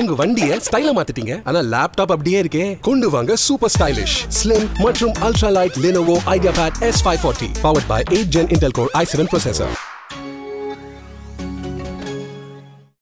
உங்க வண்டியை ஸ்டைல மாத்திட்டீங்க. ஆனா லேப்டாப் அப்படியே இருக்கே. கொண்டு வாங்க சூப்பர் ஸ்டைலிஷ் ஸ்லிம் மற்றும் ultra light Lenovo IdeaPad S five forty powered by eight gen Intel Core i seven processor